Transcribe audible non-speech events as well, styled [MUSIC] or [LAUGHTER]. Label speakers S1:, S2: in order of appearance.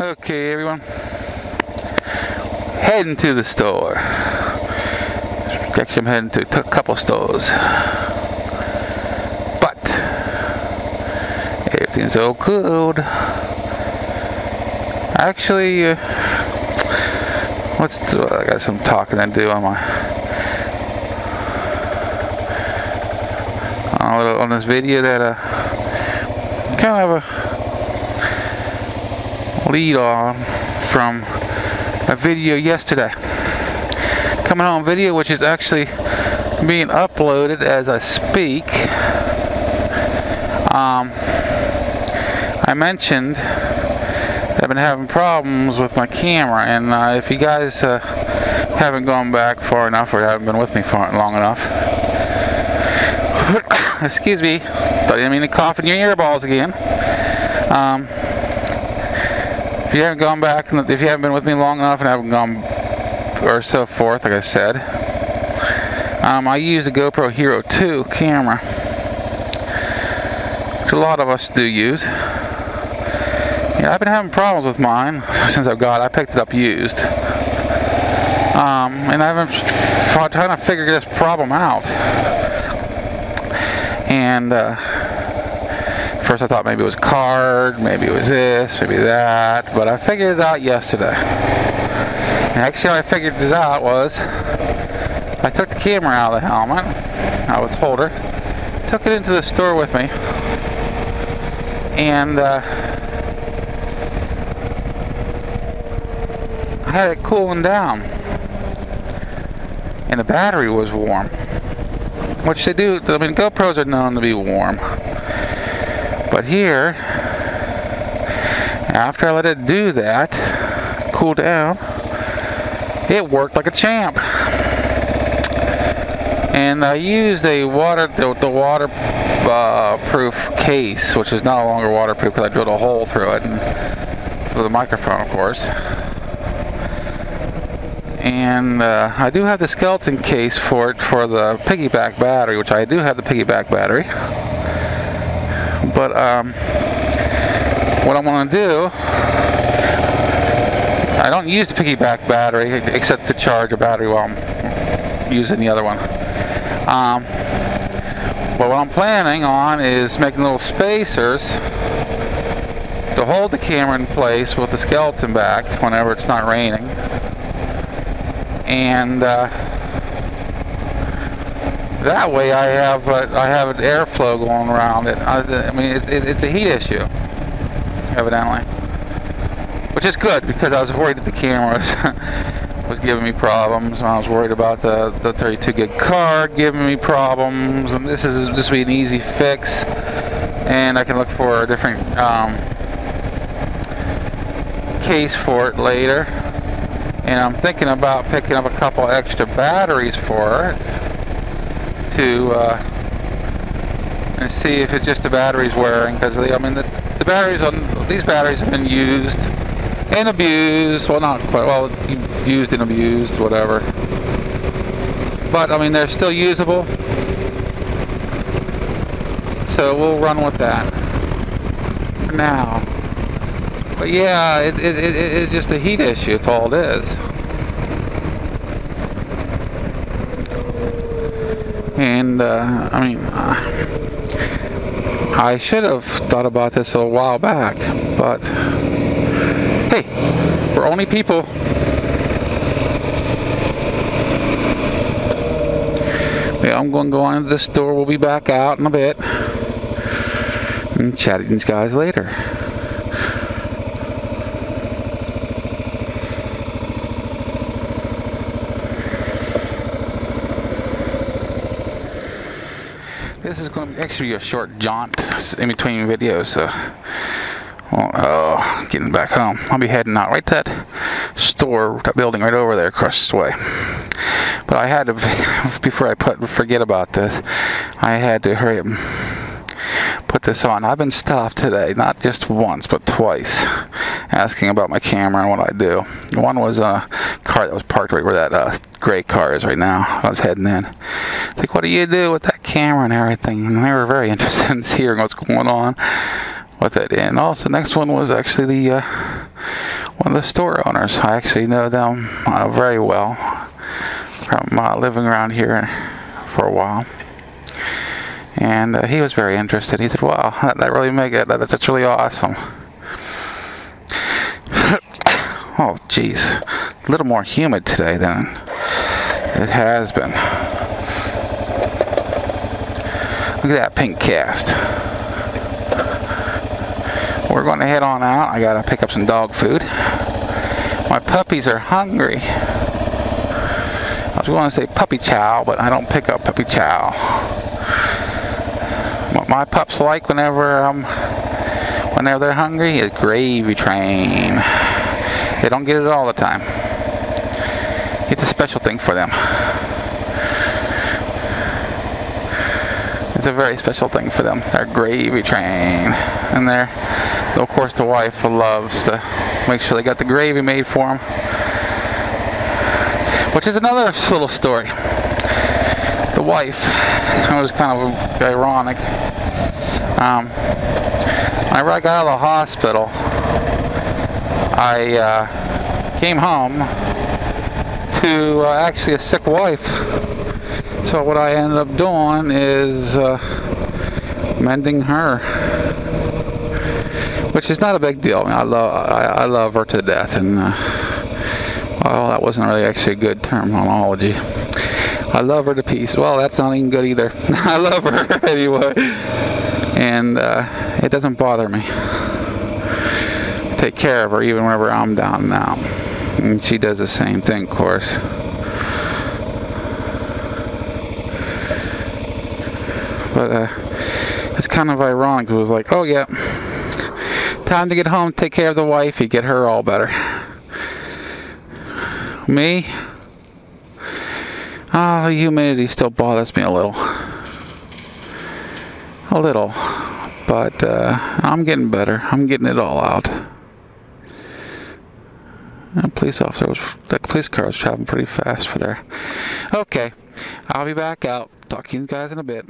S1: Okay, everyone. Heading to the store. Actually, I'm heading to a couple stores. But everything's all good. Actually, uh, what's the, I got some talking to do on my on, this video that uh, kind of a lead on from a video yesterday. Coming home video, which is actually being uploaded as I speak. Um, I mentioned I've been having problems with my camera, and uh, if you guys uh, haven't gone back far enough or haven't been with me for long enough, [COUGHS] excuse me, I didn't mean to cough in your earballs again. Um, if you haven't gone back, if you haven't been with me long enough and haven't gone or so forth, like I said, um, I use the GoPro Hero 2 camera, which a lot of us do use. Yeah, I've been having problems with mine since I've got. It. I picked it up used, um, and I've been trying to figure this problem out. And uh, First I thought maybe it was card, maybe it was this, maybe that, but I figured it out yesterday. And actually I figured it out was I took the camera out of the helmet, out of its holder, took it into the store with me, and uh, I had it cooling down. And the battery was warm. Which they do, I mean, GoPros are known to be warm. But here, after I let it do that, cool down, it worked like a champ. And I used a water, the, the waterproof uh, case, which is no longer waterproof because I drilled a hole through it, and the microphone, of course. And uh, I do have the skeleton case for it for the piggyback battery, which I do have the piggyback battery. But um, what I'm going to do, I don't use the piggyback battery except to charge a battery while I'm using the other one. Um, but what I'm planning on is making little spacers to hold the camera in place with the skeleton back whenever it's not raining. And uh, that way I have uh, I have an airflow going around it. I, I mean, it, it, it's a heat issue, evidently, which is good because I was worried that the camera was, [LAUGHS] was giving me problems. And I was worried about the, the 32 gig card giving me problems, and this is this will be an easy fix, and I can look for a different um, case for it later. And I'm thinking about picking up a couple extra batteries for it to uh, and see if it's just the batteries wearing because I mean the, the batteries on these batteries have been used and abused well not quite well used and abused whatever. But I mean they're still usable. So we'll run with that for now. But yeah it, it, it, it's just a heat issue it's all it is and uh, I mean, uh, I should have thought about this a while back, but hey, we're only people. Yeah, I'm going to go on into the store. We'll be back out in a bit and chat with these guys later. This is going to actually be a short jaunt in between videos. So, well, oh, getting back home. I'll be heading out right to that store, that building right over there across the way. But I had to, [LAUGHS] before I put forget about this, I had to hurry up put this on. I've been stopped today, not just once, but twice, asking about my camera and what I do. One was a car that was parked right where that uh, gray car is right now. I was heading in. It's like, what do you do with that camera and everything? And they were very [LAUGHS] interested in hearing what's going on with it. And also, next one was actually the uh, one of the store owners. I actually know them uh, very well from uh, living around here for a while. And uh, he was very interested. He said, "Wow, that, [LAUGHS] that really make it. That, that's really awesome." [COUGHS] oh, geez, a little more humid today than it has been. Look at that pink cast. We're going to head on out. I got to pick up some dog food. My puppies are hungry. I was going to say puppy chow, but I don't pick up puppy chow. What my pups like whenever um whenever they're hungry is gravy train. They don't get it all the time. It's a special thing for them. It's a very special thing for them. Their gravy train. And they're, of course, the wife loves to make sure they got the gravy made for them. Which is another little story. The wife, it was kind of ironic. Um, whenever I got out of the hospital, I uh, came home to uh, actually a sick wife. So what I ended up doing is uh, mending her, which is not a big deal. I, mean, I love I, I, love her to death, and uh, well, that wasn't really actually a good terminology. I love her to pieces. Well, that's not even good either. [LAUGHS] I love her [LAUGHS] anyway, and uh, it doesn't bother me. Take care of her even whenever I'm down out. And she does the same thing, of course. But uh, it's kind of ironic. It was like, oh yeah, time to get home, take care of the wife, you get her all better. Me? Oh, the humidity still bothers me a little. A little. But uh, I'm getting better. I'm getting it all out. That police officer was, that police car was traveling pretty fast for there. Okay, I'll be back out. Talk to you guys in a bit.